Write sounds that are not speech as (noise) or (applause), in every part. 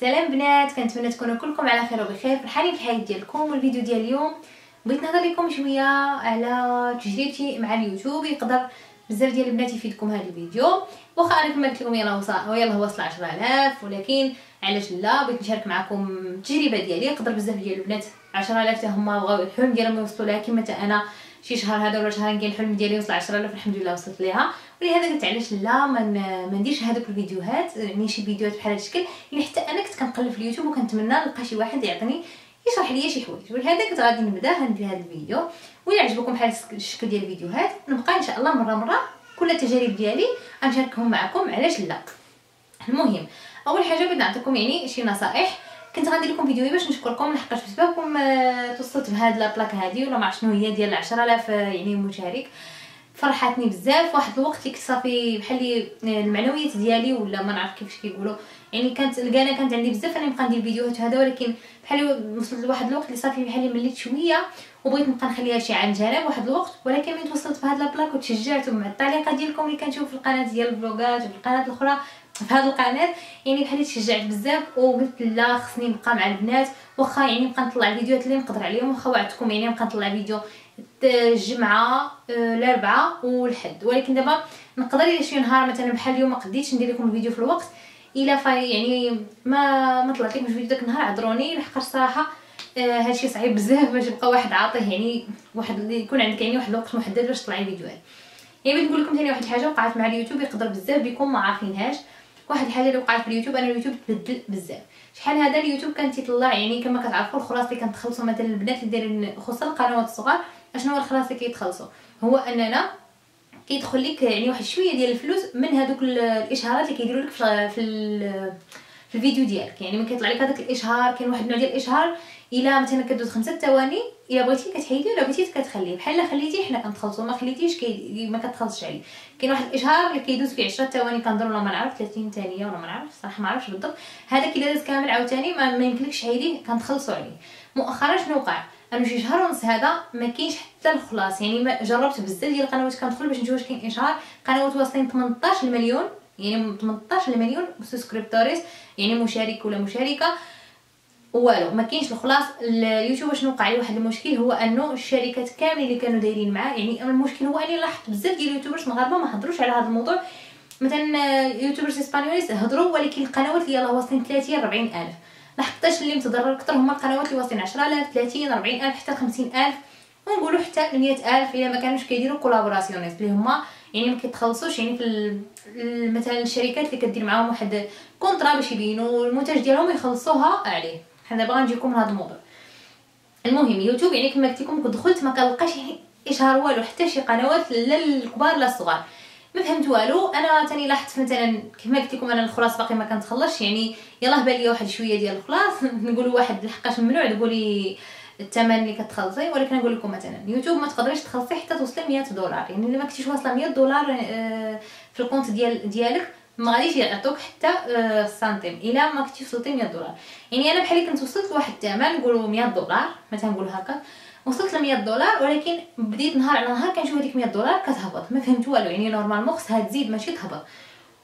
سلام بنات كنتمنى تكونوا كلكم على خير وبخير فرحانين في الحياة ديالكم. والفيديو ديال اليوم بغيت نهضر لكم شوية على تجربتي مع اليوتيوب. يقدر بزاف ديال البنات يفيدكم هذا الفيديو. واخا أنا كما قلت لكم يلاه وصل يلاه وصل 10000 ولكن علاش لا؟ بغيت نشارك معكم التجربة ديالي. يقدر بزاف ديال البنات 10000 حتى هما بغاو الحلم ديالهم يوصلوا لها. كما أنا شي شهر هذا ولا شهرين كاين الحلم ديالي وصل 10000 الحمد لله وصلت ليها. ولهذا قلت علاش لا ما ما نديرش هذوك الفيديوهات يعني شي فيديوهات بحال هذا الشكل. يعني حتى أنا كنت كنقلب في اليوتيوب وكنتمنى نلقى شي واحد يعطيني يشرح لي شي حوايج. ولهذا كنت غادي نبدأ ندير هذا الفيديو. ولا عجبكم بحال الشكل ديال الفيديوهات نبقى إن شاء الله مره مرة كل التجارب ديالي غنشاركهم معكم. علاش لا؟ المهم أول حاجة بغيت نعطيكم يعني شي نصائح. كنت غندير لكم فيديو باش نشكركم لحقاش بسببكم آه، توصلت بهاد la plaque هادي ولا ما شنو هي ديال 10000 يعني مشارك. فرحتني بزاف. واحد الوقت اللي كنت صافي بحال المعنويات ديالي ولا ما نعرف كيفاش كيقولوا. يعني كانت الكانه كانت عندي بزاف أنا نبقى ندير فيديوهات هذا ولكن بحال وصلت لواحد الوقت اللي صافي بحال مليت شوية وبغيت نبقى نخليها شي عن جانب واحد الوقت ولكن ملي توصلت بهاد la plaque وتشجعت مع التعليقات ديالكم اللي كنشوف في القناة ديال الفلوغات وفي القناة الأخرى في هذه القناة يعني بحال تشجعت بزاف وقلت لا خصني نبقى مع البنات. واخا يعني نبقى نطلع الفيديوهات اللي نقدر عليهم واخا وعدتكم يعني نبقى نطلع فيديو الجمعة آه، الاربعاء والحد. ولكن دابا نقدر إلى شي نهار مثلا بحال اليوم ما قديتش ندير لكم الفيديو في الوقت إلا يعني ما ما طلعت لكم الفيديو داك النهار عذروني لحق الصراحه آه هادشي صعيب بزاف باش يبقى واحد عاطيه يعني واحد يكون عندك يعني واحد الوقت محدد باش تطلعي فيديوهات يعني بغيت نقول لكم ثاني واحد الحاجة وقعت مع اليوتيوب يقدر بزاف بكم ما عارفينهاش. واحد الحاجة اللي وقعت في اليوتيوب أنا اليوتيوب تبدل بزاف. شحال هذا اليوتيوب كان تيطلع يعني كما كتعرفوا الخلاص اللي كنتخلصوا مثلا البنات اللي دايرين خصوصا القنوات الصغار أشنو هو الخلاص اللي كيتخلصوا؟ هو أننا كيدخل لك يعني واحد شوية ديال الفلوس من هذوك الإشهارات اللي كيديروا لك في في في الفيديو ديالك. يعني ملي كيطلع لك هذاك الإشهار كاين واحد النوع ديال الإشهار إلا مثلا كدوز خمسة ثواني إلا بغيتي كتحيديه إلا بغيتي كتخليه. بحال خليتي حنا كنتخلصوا. ما خليتيش كي ما كتخلصش عليه. كاين واحد الإشهار اللي كيدوز في 10 ثواني كنظن ولا ما نعرف 30 ثانية ولا ما نعرف صراحة ما عرفتش بالضبط. هذاك الا داز كامل عاوتاني ما, ما يمكنلكش تحيديه كنتخلصوا عليه. مؤخرا شنو وقع؟ أنا شي شهر ونص هذا ما كاينش حتى الخلاص. يعني ما جربت بزاف ديال القنوات كندخل باش نشوف واش كاين اشهار قنوات واصلين 18 مليون يعني 18 مليون suscriptores يعني مشارك ولا مشاركة. والو ما كاينش الخلاص. اليوتيوب شنو وقع لي واحد المشكل هو أنه الشركات كاملين اللي كانوا دايرين معاه يعني المشكل هو أني لاحظت بزاف ديال ال youtubers المغاربه ما هضروش على هذا الموضوع. مثلا youtubers españoles هضروا ولكن القنوات اللي يلاه واصلين 30 40 ألف. لحقاش اللي متضرر أكثر هما القنوات اللي واصلين 10000 30 40000 حتى 50000 ونقولوا حتى 100000 إلا ما كانوش كيديروا colaboraciones اللي هما يعني ما كيتخلصوش يعني في مثلا الشركات اللي كدير معاهم واحد contrat باش يبينوا المنتج ديالهم يخلصوها عليه. حنا باغا نجيكم من هذا الموضوع. المهم يوتيوب يعني كما قلت لكم دخلت ما كنلقاش اشهار والو حتى شي قنوات لا الكبار لا الصغار. ما فهمت والو. أنا تاني لاحظت مثلا كما قلت لكم أنا الخلاص باقي ما كنتخلصش. يعني يلاه بان لي واحد شوية ديال الخلاص. (laughs) نقولوا واحد لحقاش ممنوع تقولي الثمن اللي كتخلصي. ولكن نقول لكم مثلا يوتيوب ما تقدريش تخلصي حتى توصلي 100 دولار. يعني إلا ما كنتيش واصلة 100 دولار آه، في ال compte ديال ديالك ما غاديش يعطوك حتى آه، سنتيم. إلا ما كنتي وصلتي 100 دولار. يعني أنا بحالي كنت وصلت لواحد الثمن نقولوا 100 دولار. مثلا نقول هكا. وصلت ل 100 دولار ولكن بديت نهار على نهار كنشوف هذيك 100 دولار كتهبط. ما فهمت والو يعني normalement خصها تزيد ماشي تهبط.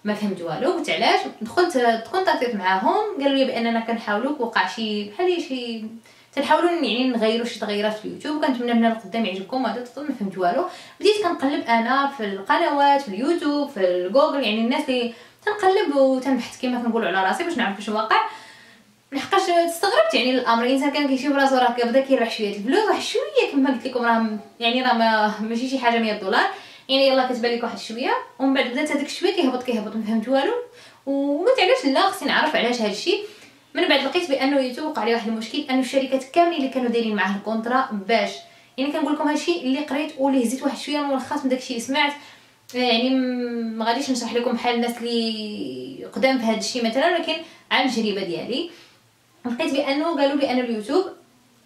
ما فهمت والو قلت علاش؟ دخلت تكونتاكتيت معاهم قالوا لي بأننا كنحاولوا وقع شي بحال شي تنحاولوا يعني نغيروا شي تغيرات في اليوتيوب كنتمنى من القدام يعجبكم هذا ما فهمت والو. بديت كنقلب أنا في القنوات في اليوتيوب في جوجل يعني الناس اللي تنقلب وتنبحث كما كنقولوا على راسي باش نعرف واش واقع لحقاش استغربت يعني الأمر الإنسان كان كيشوف راسو راه كيبدا كيربح شوية الفلوس واحد شوية كما قلت لكم راه يعني راه ماشي شي حاجة 100 دولار. يعني يلا كتبان لك واحد شوية ومن بعد بدات هذاك الشوية كيهبط كيهبط ما فهمت والو. وقلت علاش لا خصني نعرف علاش هذا الشيء من بعد لقيت بأنه يوتيوب وقع لي واحد المشكل أنه الشركات كاملين اللي كانوا دايرين معاه الكونطرا باش. يعني كنقول لكم هادشي اللي قريت واللي هزيت واحد شوية ملخص من داكشي اللي سمعت. يعني ما غاديش نشرح لكم بحال الناس اللي قدام في هذا الشيء مثلا ولكن عن التجربة ديالي. لقيت بأنه قالوا بأن اليوتيوب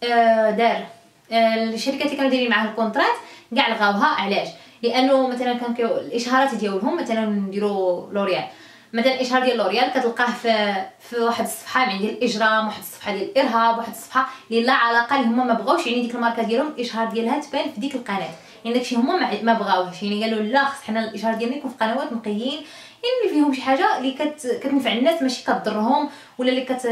آه دار. آه الشركات اللي كانوا دايرين معاه الكونترات كاع لغاوها. علاش؟ لأنه مثلا كان الإشهارات ديالهم مثلا نديروا لوريال. مثلا الإشهار ديال لوريال كتلقاه في في واحد الصفحة يعني ديال الإجرام واحد الصفحة ديال الإرهاب واحد الصفحة اللي لا علاقة اللي هما ما بغاوش يعني ديك الماركة ديالهم الاشهار ديالها تبان في ديك القناة. يعني داكشي هما ما بغاوهش يعني قالوا لا خص حنا الإشهار ديالنا يكون في قنوات نقيين يعني اللي فيهم شي حاجة اللي كت... كتنفع الناس ماشي كضرهم ولا اللي كت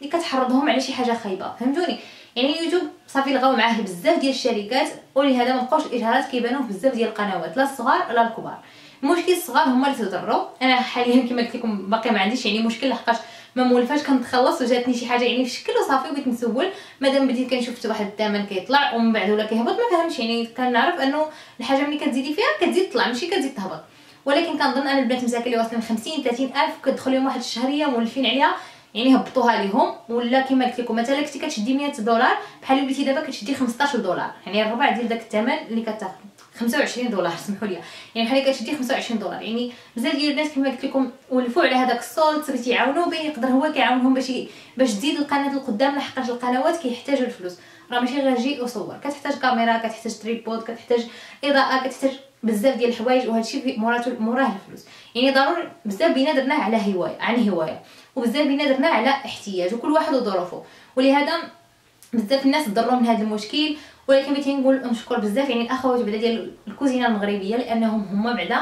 اللي كتحرضهم على شي حاجة خايبة فهمتوني؟ يعني اليوتيوب صافي لغاو معاه بزاف ديال الشركات ولهذا ما بقاوش الاجهارات كيبانوا في بزاف ديال القنوات لا الصغار لا الكبار. المشكل الصغار هما اللي تضروا أنا حاليا كما قلت لكم باقي ما عنديش يعني مشكل لحقاش ما مولفاش كنتخلص وجاتني شي حاجة يعني في شكل وصافي بغيت نسول. مادام بديت كنشوف واحد الثمن كيطلع ومن بعد ولا كيهبط ما فهمش يعني كنعرف أنه الحاجة ملي كتزيدي فيها كتزيد تطلع ماشي كتزيد تهبط. ولكن كنظن أن البنات مساكن اللي واصلين 50 30 ألف كتدخل لهم واحد الشهريه مولفين عليها. يعني هبطوها ليهم ولا كما قلت لكم مثلا كنتي كتشدي 100 دولار بحال وليتي دابا كتشدي 15 دولار. يعني الربع ديال داك الثمن اللي كتاخذ 25 دولار (laughs) سمحوا لي. يعني بحال كتشدي 25 دولار. يعني بزاف ديال الناس كما قلت لكم ولفوا على هذاك الصوت صافي تيعاونوا به يقدر هو كيعاونهم باش باش تزيد القناة القدام لحقاش القنوات كيحتاجوا الفلوس. راه ماشي غير جي وصور كتحتاج كاميرا كتحتاج trípode كتحتاج إضاءة كتحتاج بزاف ديال الحوايج وهادشي في موراتو موراه الفلوس. يعني ضروري بزاف بينا درناه على هوايه عن هواية. وبزاف بينا درناه على احتياج وكل واحد وظروفه. ولهذا بزاف الناس ضروا من هذا المشكل ولكن بغيت نقول نشكر بزاف يعني الأخوات بعدا ديال الكوزينة المغربية لأنهم هما بعدا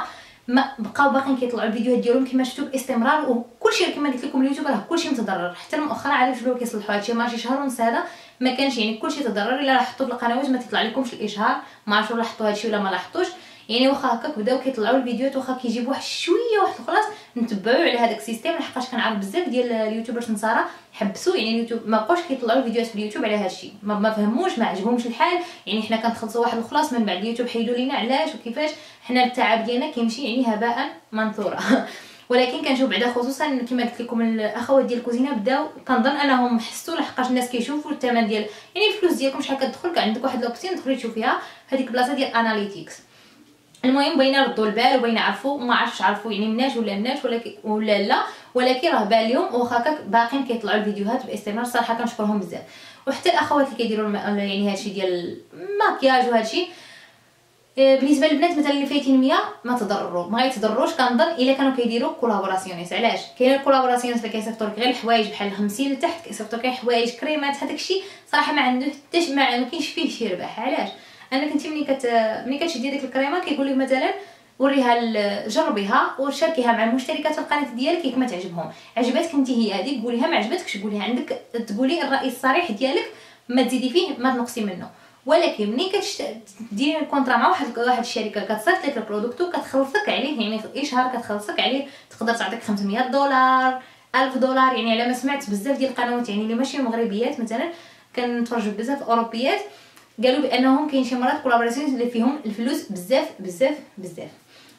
ما بقاو باقيين كيطلعوا الفيديوهات ديالهم كما شفتوا باستمرار وكلشي كما قلت لكم اليوتيوب راه كلشي متضرر. حتى مؤخرا عاد بداو كيصلحوا هادشي؟ ماشي شهر ونص هذا ما كانش يعني كلشي تضرر إلا حطوا في القنوات ما تطلع لكمش الإشهار. ما عرفتش لاحظتوا هادشي ولا ما لاحظتوش. يعني واخا هكاك بداو كيطلعوا الفيديوهات واخا كيجيبوا واحد شوية واحد الخلاص نتبعوا على هذاك ال système لحقاش كنعرف بزاف ديال ال youtubers نصارى حبسوا يعني اليوتيوب ما بقاوش كيطلعوا الفيديوهات في اليوتيوب على هادشي. ما, ما فهموش ما عجبهمش الحال. يعني حنا كنتخلصوا واحد الخلاص من بعد اليوتيوب حيدوا لينا علاش وكيفاش. حنا التعب ديالنا كيمشي يعني هباء منثورا. (laughs) ولكن كنشوف بعدا خصوصا كما قلت لكم الأخوات ديال الكوزينة بداو كنظن أنهم حسوا لحقاش الناس كيشوفوا الثمن ديال يعني الفلوس ديالكم شحال كتدخل عندك واحد l'option تدخلي تشوفيها. في هذيك البلاصه ديال analytics المهم بغينا نردوا البال وبغينا نعرفوا ما عرفتش عرفوا يعني مناش ولا مناش ولا ولا لا ولكن راه بان لهم واخا هكاك باقيين كيطلعوا الفيديوهات باستمرار صراحة كنشكرهم بزاف. وحتى الأخوات اللي كيديروا يعني هادشي ديال الماكياج وهادشي آه، بالنسبة للبنات مثلا اللي فايتين 100 ما تضرروا ما غيتضرروش كنظن إلا كانوا كيديروا colaboraciones علاش؟ كاين ال colaboraciones اللي كيصيفطوا لك غير الحوايج بحال 50 لتحت كيصيفطوا لك حوايج كريمات هذاك الشيء صراحة ما عنده حتى ما كاينش فيه شي ربح. علاش؟ أنا كنتي ملي كت ملي كتشدي ديك الكريمة كيقول لك مثلا وريها جربيها وشاركيها مع المشتركات القناة ديالك كيف ما تعجبهم. عجبتك أنت هي هذيك قوليها ما عجبتكش قوليها. عندك تقولي الرأي الصريح ديالك ما تزيدي فيه ما تنقصي منه. ولكن ملي كتديري الكونطرا مع واحد واحد الشركة كتصيفط لك البرودكت وكتخلصك عليه يعني اشهار كتخلصك عليه تقدر تعطيك 500 دولار 1000 دولار يعني على ما سمعت بزاف ديال القنوات يعني اللي ماشي مغربيات مثلا كنتفرجوا بزاف أوروبيات. قالوا بانهم كاين شي مرات collaboration اللي فيهم الفلوس بزاف بزاف بزاف.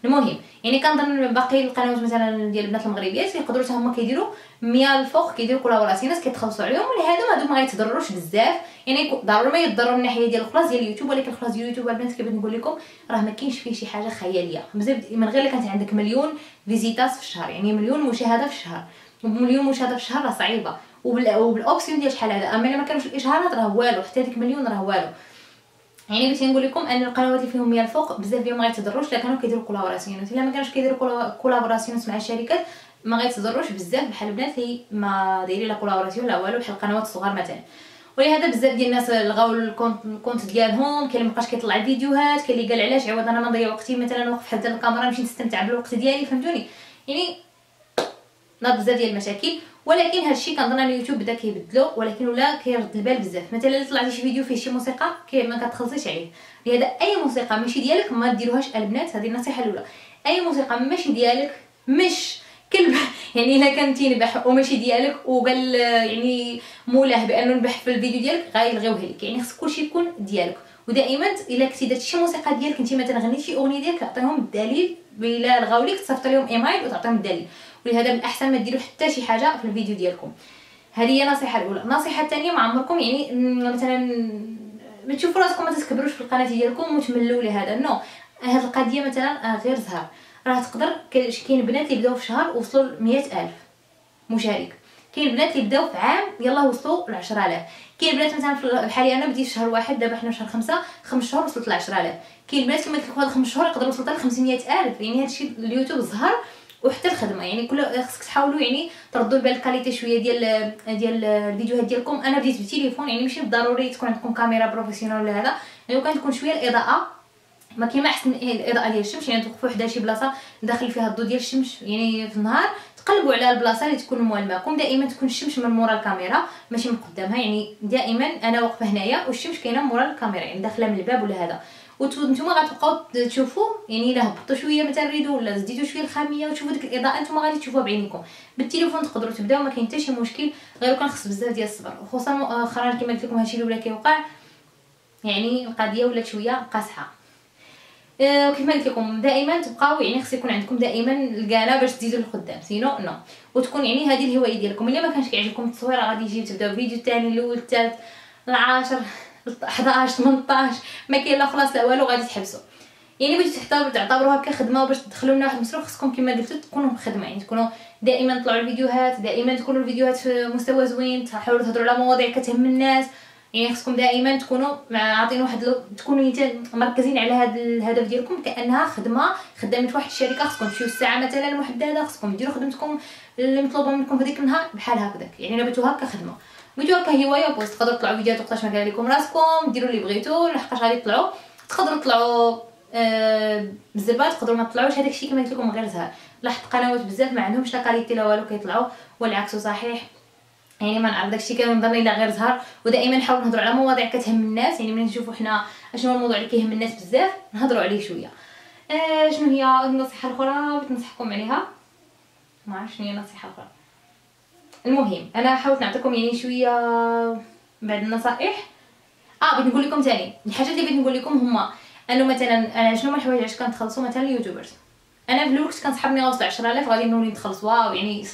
المهم يعني كنظن باقي القنوات مثلا ديال البنات المغربيات يقدروا حتى هما كيديروا 100 ألف وفوق كيديروا ناس كيتخلصوا عليهم ولهذا هادو ما غيتضرروش بزاف. يعني ضروري ما يضروا من الناحيه ديال الخلاص ديال اليوتيوب ولكن الخلاص ديال اليوتيوب البنات كيف نقول لكم راه ما كاينش فيه شي حاجة خيالية. بزاف من غير كانت عندك مليون visitas في الشهر يعني مليون مشاهدة في الشهر. ومليون مشاهدة في الشهر راه صعيبة. وبال option ديال شحال هذا؟ أما ما كانوش الاشهارات راه والو. حتى ديك مليون راه والو. يعني بغيت نقول لكم أن القنوات اللي فيهم 100 ألف وفوق بزاف ديالهم ما غيتضروش الا كانوا كيديروا collaboration إلا ما كانوش كيديروا collaboration مع الشركات ما غيتضروش بزاف بحال البنات اللي ما دايرين لا collaboration لا والو بحال القنوات الصغار مثلا. ولهذا بزاف ديال الناس لغاو ال compte ديالهم كاين اللي مابقاش كيطلع الفيديوهات كاين اللي قال علاش عوض أنا ما نضيع وقتي مثلا نوقف حدا الكاميرا نمشي نستمتع بالوقت ديالي فهمتوني؟ يعني ناض بزاف ديال المشاكل. ولكن هادشي كنظن أن اليوتيوب بدا كيبدلو ولكن ولا كيرد البال بزاف. مثلا إلا طلعتي شي فيديو فيه شي موسيقى كي ما كتخلصيش عليه. لهذا أي موسيقى ماشي ديالك ما ديروهاش البنات هذه النصيحة الأولى. أي موسيقى ماشي ديالك مش كلب (laughs) يعني إلا كان تينبح وماشي ديالك وقال يعني مولاه بأنه نبح في الفيديو ديالك غيلغيوه لك. يعني خص كلشي يكون ديالك. ودائما إلا كنتي درتي شي موسيقى ديالك انت مثلا غنيتي شي أغنية ديالك عطيهم الدليل بلا لغاو لك تصيفط لهم إيميل وتعطيهم الدليل. ولهذا من الأحسن ما ديروا حتى شي حاجة في الفيديو ديالكم. هذه هي النصيحة الأولى. النصيحة الثانية ما عمركم يعني مثلا ما تشوفوا راسكم ما تتكبروش في القناة ديالكم وتملوا لهذا. نو هذه القضية مثلا غير زهر راه تقدر كاين بنات اللي بداو في شهر وصلوا ل ألف مشارك. كاين بنات اللي بداو في عام يلا وصلوا ل 10000 كاين بنات مثلا بحالي أنا بديت في شهر واحد دابا حنا في شهر خمسة خمس شهور وصلت ل 10000 كاين بنات كما قلت لكم هاد خمس شهور يقدروا وصلت ل 500000 يعني هادشي اليوتيوب ظهر وحتى الخدمة. يعني كل خصك تحاولوا يعني تردوا البال ال qualité شوية ديال ديال الفيديوهات ديالكم. أنا بديت بالتليفون يعني ماشي ضروري تكون عندكم كاميرا professionnelle ولا هذا. يعني كان تكون شوية الإضاءة. ما كاين ما احسن من الإضاءة ديال الشمس يعني توقفوا حدا شي بلاصة داخل فيها الضوء ديال الشمس يعني في النهار. تقلبوا على البلاصة اللي تكون موالمه دائما تكون الشمس من مورا الكاميرا ماشي من قدامها. يعني دائما أنا واقفة هنايا والشمس كاينة مورا الكاميرا يعني داخلة من الباب ولا هذا. وأنتم غتبقاو تشوفوا يعني إلا هبطوا شوية مثلا ريدو ولا زديتوا شوية الخامية وتشوفوا ديك الإضاءة أنتم غادي تشوفوها بعينيكم. بالتليفون تقدروا تبداو ما كاين حتى شي مشكل غير كان خص بزاف ديال الصبر. وخصوصا مؤخرا كما قلت لكم هادشي اللي ولا كيوقع يعني القضية ولات شوية قاصحة. أه كيف قلت لكم دائما تبقاو يعني خص يكون عندكم دائما القاله باش تزيدوا للقدام sino no وتكون يعني هذه الهواية ديالكم. إلا ما كانش كيعجبكم التصوير غادي يجي تبداو فيديو الثاني الأول الثالث العاشر 11 18 ما كاين لا خلاص لا والو غادي تحبسوا. يعني باش تعتبروا تعتبروها كخدمة وباش تدخلوا لنا واحد المصروف خصكم كما قلت تكونوا خدمه يعني تكونوا دائما تطلعوا الفيديوهات دائما تكونوا الفيديوهات في مستوى زوين تحاولوا تهضروا على مواضيع كتهم الناس يعني خصكم دائما تكونوا عاطين واحد لو... تكونوا مركزين على هذا الهدف ديالكم كأنها خدمة خدامه واحد الشركة خصكم تمشيو الساعة مثلا محدده خصكم ديروا خدمتكم اللي مطلوبة منكم في ديك النهار بحال هكذاك. يعني الا بغيتوها كخدمة. بغيتوها كهواية pues تقدروا تطلعوا فيديوهات وقتاش ما كان لكم راسكم ديروا اللي بغيتو لحقاش غادي تطلعوا. تقدروا تطلعوا آه بزاف تقدروا ما تطلعوش. هذاك الشيء كما قلت لكم غير زهر. لاحظت قنوات بزاف ما عندهمش لا qualité لا والو كيطلعوا والعكس صحيح. يعني ما نعرف داكشي كنظن الا غير زهر. ودائما نحاول نهضروا على مواضيع كتهم الناس. يعني ملي نشوفوا حنا أشنو هو الموضوع اللي كيهم الناس بزاف نهضروا عليه شوية. آه شنو هي النصيحة الأخرى؟ بغيت ننصحكم عليها. ما عرفتش شنو هي النصيحة الأخرى. المهم أنا حاولت نعطيكم يعني شوية بعض النصائح. آه بغيت نقول لكم ثاني الحاجات اللي بغيت نقول لكم هما أنه مثلا شنو هما الحوايج علاش كنتخلصوا؟ مثلا ال youtubers. أنا في الوقت كان صحابني غاوصلوا 10000 غادي نولي نتخلص. wow يعني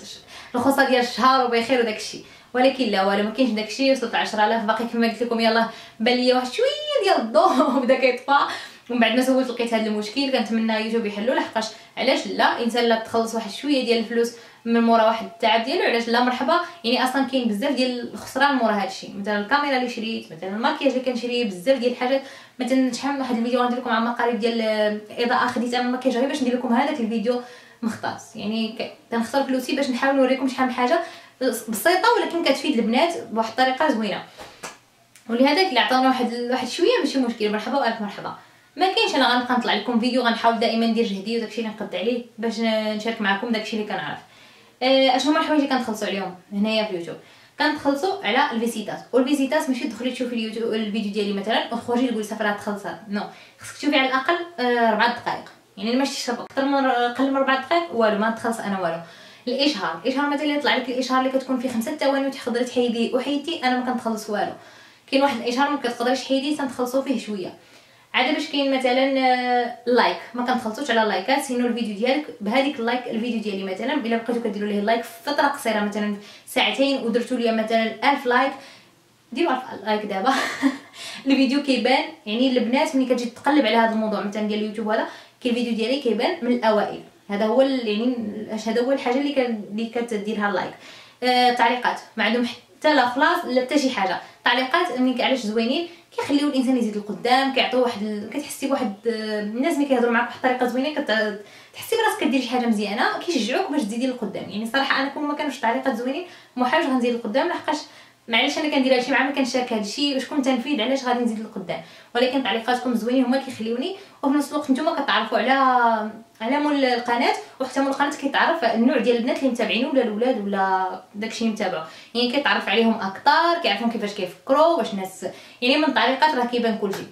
الخلصة ديال الشهر وبخير وداك الشيء ولكن لا ولا ما كاينش داكشي وصلت 10000 باقي كما قلت لكم يلاه بان ليا واحد شوية ديال الضوء (laughs) وبدا كيطفى. ومن بعد ما سولت لقيت هذا المشكل كنتمنى يوتيوب يحلو لحقاش علاش لا؟ الإنسان لا تخلص واحد شوية ديال الفلوس من مورا واحد التعب ديالو علاش لا؟ مرحبا. يعني أصلا كاين بزاف ديال الخسران مورا هادشي مثلا الكاميرا اللي شريت مثلا الماكياج اللي كنشري بزاف ديال الحاجات. مثلا شحال واحد الفيديو غندير لكم على مقالب ديال الاضاءه خديت أنا الماكياج غير باش ندير لكم هذاك الفيديو مختص. يعني كنخسر فلوسي باش نحاول نوريكم شحال من حاجة. بسيطة ولكن كتفيد البنات بواحد الطريقة زوينة. ولهذا اللي عطاونا واحد واحد شوية ماشي مشكل. مرحبا وألف مرحبا. ما كاينش أنا غنبقى نطلع لكم فيديو غنحاول دائما ندير جهدي وداكشي اللي نقد عليه باش نشارك معكم داكشي اللي كنعرف. آه، اش هما الحوايج اللي كنتخلصوا عليهم هنايا في اليوتيوب. كنتخلصوا على الفيزيتات والفيزيتات ماشي تدخلي تشوفي اليوتيوب الفيديو ديالي مثلا وتخرجي تقولي صافي راه تخلصات no. خصك تشوفي على الأقل آه، ربع دقائق. يعني ما تشوف أكثر من أقل من ربع دقائق والو ما تخلص أنا والو. الإشهار. الإشهار مثلا يطلع لك الإشهار اللي كتكون فيه خمسة ثواني وتقدري تحيدي وحيدتي أنا ما كنتخلص والو. كاين واحد الإشهار ما كتقدريش تحيدي تنتخلصوا فيه شوية. عاد باش كاين مثلا like آه، ما كنخلصوش على لايكات sino الفيديو ديالك بهذيك ال like الفيديو ديالي مثلا إلا بقيتو كديروا ليه like في فترة قصيرة مثلا ساعتين ودرتوا لي مثلا 1000 like ديروا 1000 like دابا. (laughs) الفيديو كيبان يعني البنات ملي كتجي تقلب على هذا الموضوع مثلا ديال اليوتيوب هذا كي الفيديو ديالي كيبان من الأوائل. هذا هو يعني هذا هو الحاجة اللي كان اللي كتديرها like آه تعليقات. ما عندهم حتى لا خلاص لا حتى شي حاجة. تعليقات ملي علاش زوينين؟ كيخليو الإنسان يزيد لقدام كيعطيو واحد كتحسي بواحد الناس ملي كيهضروا معاك بواحد الطريقة زوينة كتحسي براسك كديري شي حاجة مزيانة كيشجعوك باش تزيدي لقدام يعني صراحة أنا كون ما كانوش تعليقات زوينين محاولش غنزيد لقدام لحقاش معليش أنا كندير هادشي مع ما كنشارك هادشي. وشكون تنفيذ علاش غادي نزيد لقدام ولكن تعليقاتكم زوينين هما كيخليوني. وفي نفس الوقت نتوما كتعرفوا على على مول القناة. وحتى مول القناة كيتعرف النوع ديال البنات اللي متابعين ولا الأولاد ولا داكشي اللي متابعو. يعني كيتعرف عليهم أكثر كيعرفون كيفاش كيفكروا واش الناس يعني من التعليقات راه كيبان كلشي.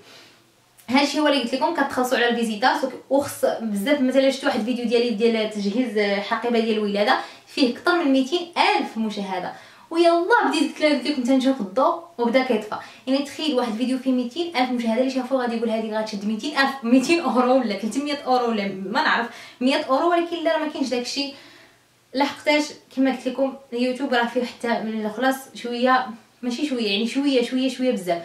هادشي هو اللي قلت لكم كتخلصوا على الفيزيتات وخص بزاف مثلا شفت واحد الفيديو ديالي ديال تجهيز حقيبة ديال الولادة فيه أكثر من 200 ألف مشاهدة. ويلا بديت قلت لكم تنشوف الضوء وبدا كيطفى. يعني تخيل واحد الفيديو فيه 200 ألف مشاهدة اللي شافوه غادي يقول هذه غتشد 200 ألف 200 أورو ولا 300 أورو ولا ما نعرف 100 أورو ولكن لا ما كاينش داكشي. لحقتاش كما قلت لكم اليوتيوب راه فيه حتى خلاص شوية ماشي شوية يعني شوية شوية شوية بزاف.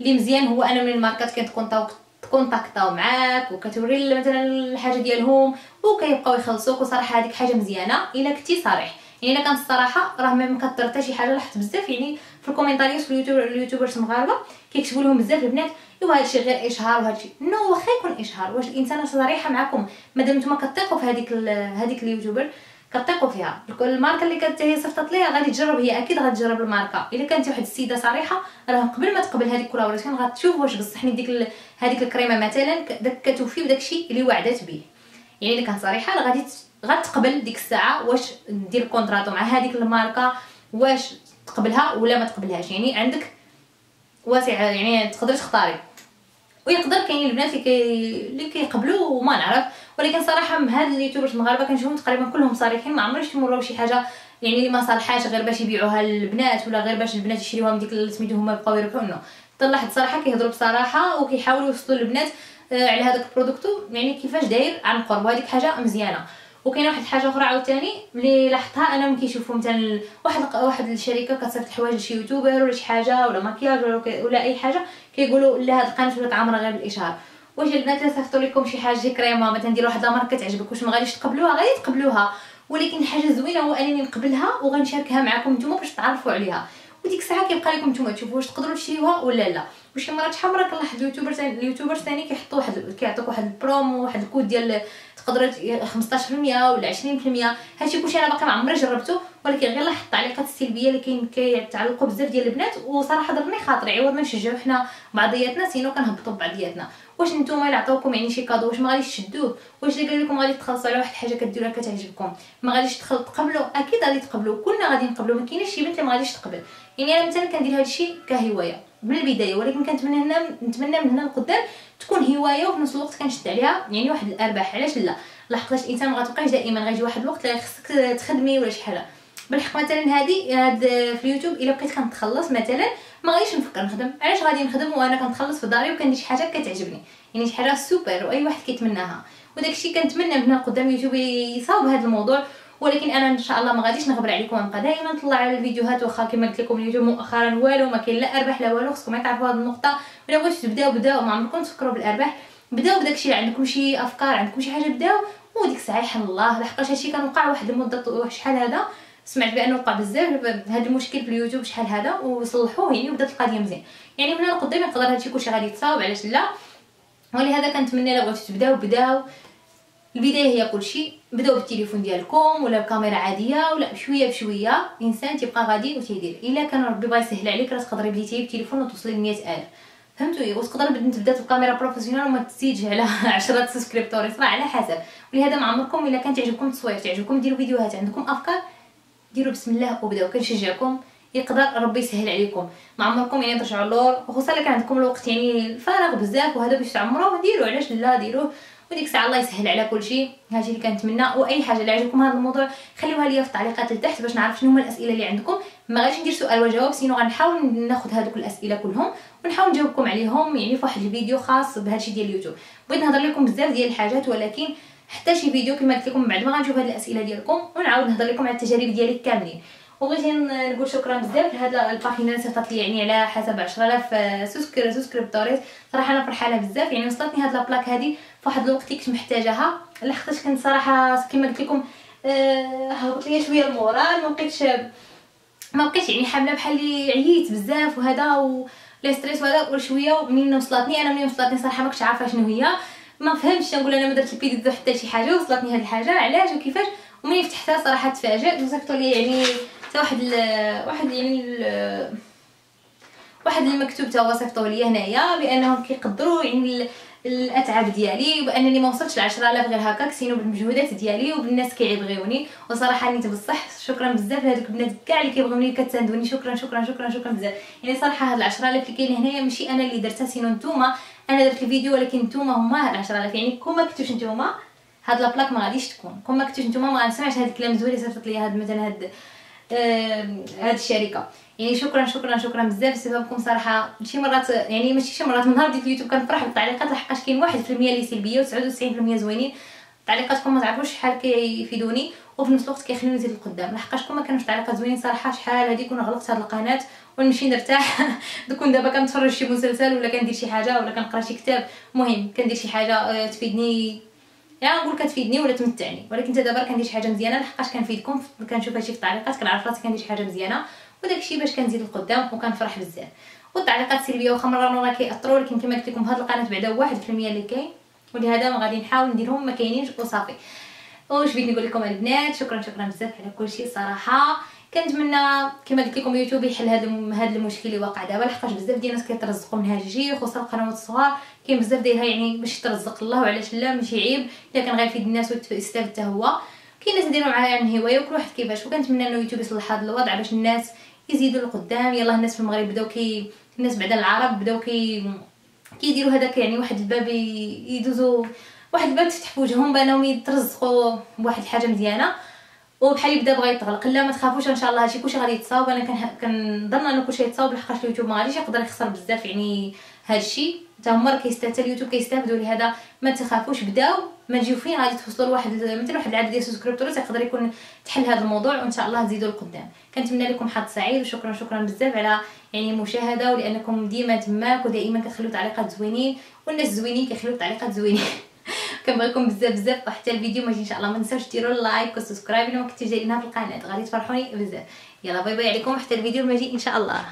اللي مزيان هو أنا من الماركات كنتكونطاو تكونتاكطاو معاك وكتوري مثلا الحاجة ديالهم وكيبقاو يخلصوك وصراحة هذيك حاجة مزيانة إلا كنتي صريح. يعني إلا كانت الصراحة راه ما مكثر حتى شي حاجة لاحظت بزاف يعني في الكومنتاريات في اليوتيوب ال youtubers المغاربه كيكتبوا لهم بزاف البنات إيوا هادشي غير إشهار وهادشي no واخا يكون إشهار واش الإنسان صريحة معكم. مادام نتوما كتثقوا في هذيك هذيك ال youtuber كطيقوا فيها. الماركة اللي كانت هي صيفطت ليها غادي تجرب هي أكيد غادي تجرب الماركة. إلا كانت واحد السيدة صريحة راه قبل ما تقبل هذيك ال collaboration غتشوف واش بصح ديك. هذيك الكريمة مثلا داك كتوفي بداك الشيء اللي وعدت به. يعني إلا كانت صريحة غادي غتقبل ديك الساعة واش دير contrato مع هذيك الماركة واش تقبلها ولا ما تقبلهاش. يعني عندك واسع يعني تقدري تختاري. ويقدر كاين البنات اللي كي اللي كيقبلوا وما نعرف. ولكن صراحة هاد ال YouTubers المغاربة كنشوفهم تقريبا كلهم صريحين ما عمرش تمروا شي حاجة يعني اللي ما صالحاش غير باش يبيعوها للبنات ولا غير باش البنات يشريوها من ديك سميتو هما يبقاو يربحوا. No. طلع صراحة كيهضروا بصراحة وكيحاولوا يوصلوا للبنات آه، على هذاك ال producto يعني كيفاش داير عن قرب. وهذيك حاجة مزيانة. وكاينة واحد الحاجة أخرى عاوتاني اللي لاحظتها أنا ملي كيشوفوا مثلا واحد واحد الشركة كتصيفط الحوايج لشي YouTuber ولا شي حاجة ولا مكياج ولا, ولا أي حاجة كيقولوا لا هاد القناة ولا عامره غير بالإشهار. واش البنات صيفطوا لكم شي حاجة كريمة مثلا ديروا واحد الماركه كتعجبك واش ما غاديش تقبلوها؟ غادي تقبلوها. ولكن الحاجة زوينة هو أنني نقبلها وغنشاركها معكم نتوما باش تعرفوا عليها. وديك الساعة كيبقى لكم نتوما تشوفوا واش تقدروا تشريوها ولا لا. وشي مرات شحال مره كنلاحظ ال YouTuber ال YouTuber ثاني كيحطوا واحد كيعطوك واحد البرومو واحد الكود ديال تقدر 15% ولا 20% هادشي كلشي أنا باقي ما عمري جربته ولكن غير لاحظت التعليقات السلبية اللي كاين كيتعلقوا بزاف ديال البنات وصراحة ضرني خاطري. عوض ما نشجعوا حنا بعضياتنا sino كنهبطوا ببعضياتنا. واش نتوما الا عطاوكم يعني شي cadeau؟ واش ما غاديش تشدوه؟ واش الا قال لكم غادي تخلصوا على واحد الحاجة كديروها كتعجبكم؟ ما غاديش تقبلوا؟ أكيد غادي تقبلوا. كلنا غادي نقبلوا. ما كاينش شي بنت اللي ما غاديش تقبل. يعني أنا مثلا كندير هادشي كهواية. من البداية ولكن كنتمنى هنا نتمنى من هنا لقدام تكون هواية وفي نفس الوقت كنشد عليها يعني واحد الأرباح علاش لا؟ لاحظت الإنسان ما غتبقاش دائما غيجي واحد الوقت اللي خصك تخدمي ولا شي حاجة. بالحق مثلا هادي هاد في اليوتيوب إلا بقيت كنتخلص مثلا ما غاديش نفكر نخدم. علاش غادي نخدم وأنا كنتخلص في داري وكندير شي حاجة كتعجبني؟ يعني شي حاجة سوبر وأي واحد كيتمناها. وداك الشيء كنتمنى من هنا قدام يوتيوب يصاوب هذا الموضوع ولكن أنا إن شاء الله ما غاديش نغبر عليكم نبقى دائما نطلع على الفيديوهات واخا كما قلت لكم اليوتيوب مؤخرا والو ما كاين لا أرباح لا والو خصكم تعرفوا هذه النقطة. ولا بغيتو تبداو بداو ما عمركم تفكروا بالأرباح. بداو بداكشي اللي عندكم شي أفكار عندكم شي حاجة بداو. وديك الساعة يحل الله لحقاش هادشي كان وقع واحد المدة شحال هذا؟ سمعت بأنه وقع بزاف هذا المشكل في اليوتيوب شحال هذا؟ وصلحوه يعني وبدات القضية مزيان. يعني من هنا لقدام يقدر هادشي كلشي غادي يتصاوب علاش لا؟ ولهذا كنتمنى إلا بغيتو تبداو بداو. البداية هي كلشي بداو بالتليفون ديالكم ولا بكاميرا عادية ولا بشوية بشوية. الانسان تيبقى غادي وتيدير. إلا كان ربي بغا يسهل عليك راه تقدري بديتي بالتليفون وتوصلي ل 100000 فهمتوا؟ وتقدر تبدأ بكاميرا professionnelle وما تزيدش على (laughs) 10 suscriptores راه على حسب. ولهذا ما عمركم إلا كان تعجبكم التصوير تعجبكم ديروا فيديوهات عندكم أفكار ديروا بسم الله وبداو كنشجعكم يقدر ربي يسهل عليكم. ما عمركم يعني ترجعوا اللور وخصوصا إلا كان عندكم الوقت يعني الفراغ بزاف وهذا باش تعمروه ديروا. علاش لا؟ ديروه وديك الساعة الله يسهل على كل شيء. هادشي اللي كنتمنى وأي حاجة اللي عجبكم هذا الموضوع خليوها لي في التعليقات لتحت باش نعرف شنو هما الأسئلة اللي عندكم. ما غاديش ندير سؤال وجواب sino غنحاول ناخذ هذوك الأسئلة كلهم ونحاول نجاوبكم عليهم يعني في واحد الفيديو خاص بهادشي ديال اليوتيوب. بغيت نهضر لكم بزاف ديال الحاجات ولكن حتى شي فيديو كما قلت لكم بعد ما غنشوف هاد الأسئلة ديالكم ونعاود نهضر لكم على التجارب ديالي كاملين. وبغيت نقول شكرا بزاف لهاد ال página اللي صيفطت لي يعني على حسب 10000 suscr suscriptores صراحة أنا فرحانة بزاف. يعني وصلتني هاد la plaque هادي في واحد الوقت كنت محتاجاها لحقاش كنت صراحة كما قلت لكم آه هبط ليا شوية ال moral. ما بقيتش ما بقيتش يعني حاملة بحال اللي عييت بزاف وهذا و le stress وهذا وشويه ومنين وصلتني؟ أنا منين وصلتني؟ صراحة ما كنتش عارفة شنو هي. ما فهمتش. نقول أنا ما درت الفيديو حتى شي حاجة وصلتني هاد الحاجة. علاش؟ وكيفاش؟ ومنين فتحتها؟ صراحة تفاجئت وصيفطوا لي يعني حتى واحد ال واحد يعني ال واحد المكتوب تا هو صيفطوه ليا هنايا بأنهم كيقدروا يعني الأتعاب ديالي وانني ما وصلتش ل 10000 غير هكاك sino بالمجهودات ديالي وبالناس كيبغيوني وصراحة نيت بصح شكرا بزاف. لهذوك البنات كاع اللي كيبغيوني كتساندوني شكرا شكرا شكرا شكرا بزاف. يعني صراحة هاد 10000 اللي كاين هنايا ماشي أنا اللي درتها sino نتوما. أنا درت الفيديو ولكن نتوما هما هاد 10000 يعني كون ما كنتوش نتوما هاد la plaque ما غاديش تكون. كون ما كنتوش نتوما ما غنسمعش هاد الكلام زوين صيفط ليا هاد مثلا هاد هاد الشركة. يعني شكرا شكرا شكرا بزاف بسببكم صراحة. شي مرات يعني ماشي شي مرات من نهار ديك اليوتيوب كنفرح بالتعليقات لحقاش كاين 1% اللي سلبيه و99% زوينين. تعليقاتكم ما تعرفوش شحال كيفيدوني وفي نفس الوقت كيخليوني نزيد لقدام. لحقاش كون ما كانوش تعليقات زوينين صراحة شحال هادي كون غلقت هاد القناة ونمشي نرتاح. (laughs) كون دابا كنتفرج شي مسلسل ولا كندير شي حاجة ولا كنقرا شي كتاب. مهم كندير شي حاجة آه، تفيدني يعني نقول كتفيدني ولا تمتعني. ولكن حتى دابا كندير شي حاجة مزيانة لحقاش كنفيدكم كنشوف هادشي في التعليقات كنعرف راسي كندير شي حاجة مزيانة وداك الشيء باش كنزيد لقدام وكنفرح بزاف. والتعليقات السلبية واخا مرة مرة كيأثروا ولكن كما قلت لكم هاد القناة بعدا 1% اللي كاين ولهذا ما غادي نحاول نديرهم ما كاينينش وصافي. واش بغيت نقول لكم البنات؟ شكرا شكرا بزاف على كل شيء صراحة. كنتمنى كما قلت لكم يوتيوب يحل هذا هذا المشكل اللي واقع دابا لحقاش بزاف ديال الناس كيترزقوا من هذا الشيء خصوصا القنوات الصغار كاين بزاف ديالها يعني باش يترزق الله وعلاش لا ماشي عيب الا كان غيفيد الناس ويستافد حتى هو. كاين ناس يديروا معاه يعني هواية وكل واحد كيفاش. وكنتمنى إنه يوتيوب يصلح هذا الوضع باش الناس يزيدوا لقدام يلا الناس في المغرب بداو كي الناس بعد العرب بداو كي كيديروا هذاك يعني واحد الباب يدوزوا واحد الباب تفتح في وجههم بانهم يترزقوا بواحد الحاجة مزيانة. وبحال يبدا بغا يتغلق. لا ما تخافوش إن شاء الله هادشي كلشي غادي يتصاوب. أنا كنظن إنه كلشي يتصاوب لحقاش اليوتيوب ما غاديش يقدر يخسر بزاف يعني هادشي. حتى هما راه كيستافدوا اليوتيوب كيستافدوا لهذا ما تخافوش. بداو ما تجيو فين؟ غادي توصلوا لواحد مثلا واحد العدد ديال suscriptores يقدر يكون تحل هذا الموضوع وإن شاء الله تزيدوا لقدام. كنتمنى لكم حظ سعيد وشكرا شكرا بزاف على يعني المشاهده ولأنكم ديما تماك ودائما كتخليو تعليقات زوينين والناس زوينين كيخليو تعليقات زوينين. (laughs) كنبغيكم بزاف بزاف وحتى الفيديو ماشي إن شاء الله ما تنساوش ديروا like و subscribe الا ما كنتيش دايرينها في القناة غادي تفرحوني بزاف. يلا bye bye عليكم حتى الفيديو الماجي إن شاء الله.